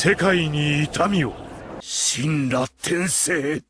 世界に痛みを。神羅転生